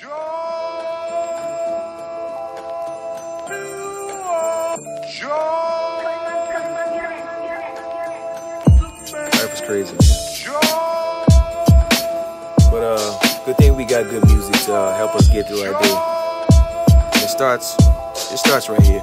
Life is crazy. But uh, good thing we got good music to uh, help us get through our day. It starts, it starts right here.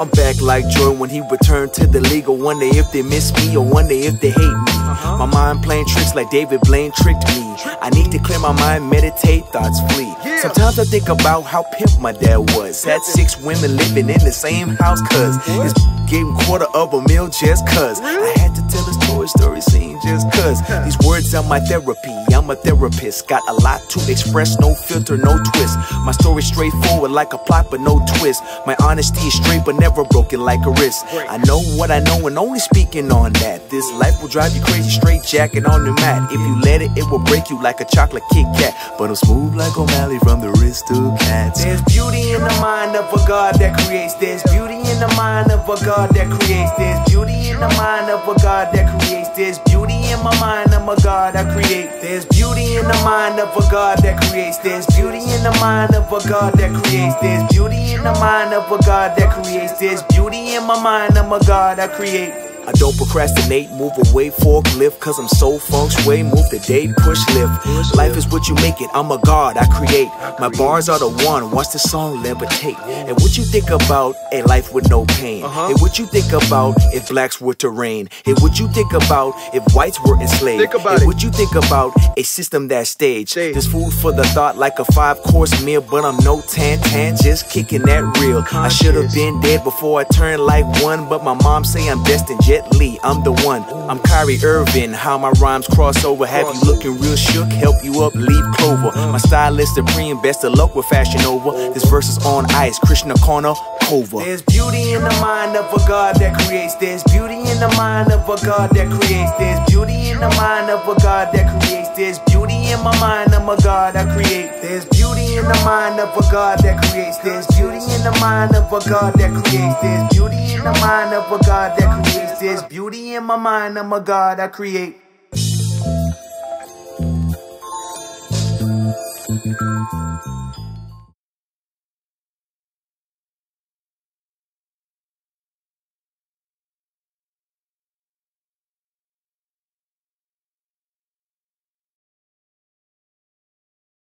I'm back like Jordan when he returned to the league. I wonder if they miss me or wonder if they hate me. My mind playing tricks like David Blaine tricked me. I need to clear my mind, meditate, thoughts flee. Sometimes I think about how pimp my dad was. Had six women living in the same house, cuz his gave him quarter of a meal just cuz. I had to tell his Toy Story scene just cuz. These words are my therapy, I'm a therapist. Got a lot to express, no filter, no twist. My story straightforward like a plot, but no twist. My honesty is straight, but never broken like a wrist. I know what I know and only speaking on that. This life will drive you crazy, straight jacket on the mat. If you let it, it will break you like a chocolate Kit Kat. But I'm smooth like O'Malley from the wrist to cats. There's beauty in the mind of a God that creates. There's beauty in the mind of a God that creates. There's beauty in the mind of a God that creates. There's beauty in my mind, I'm a God I create. There's in the mind of a God that creates. There's beauty in the mind of a God that creates. There's beauty in the mind of a God that creates. There's beauty in my mind, I'm a God I create. I don't procrastinate, move away, forklift, cause I'm so feng shui, move the day, push lift. Life is what you make it, I'm a god, I create. My bars are the one, watch the song levitate. And what you think about a life with no pain? Uh-huh. And what you think about if blacks were to reign? And what you think about if whites were enslaved? Think about and what you think about a system that staged? Stage. There's food for the thought like a five course meal, but I'm no tan tan, just kicking that real. I should have been dead before I turned like one, but my mom say I'm destined Jet Li. I'm the one. I'm Kyrie Irving. How my rhymes cross over, have you looking real shook, help you up, leave clover. My style is supreme, best of luck with Fashion Over. This verse is on ice, Krishna Corner. Over. There's beauty in the mind of a God that creates. There's beauty in the mind of a God that creates. There's beauty in the mind of a God that creates. There's beauty in my mind, I'm a God I create. There's beauty in the mind of a God that creates. There's beauty in the mind of a God that creates this. Beauty in the mind of a God that creates this. Beauty in my mind, I'm a God I create. Thank you.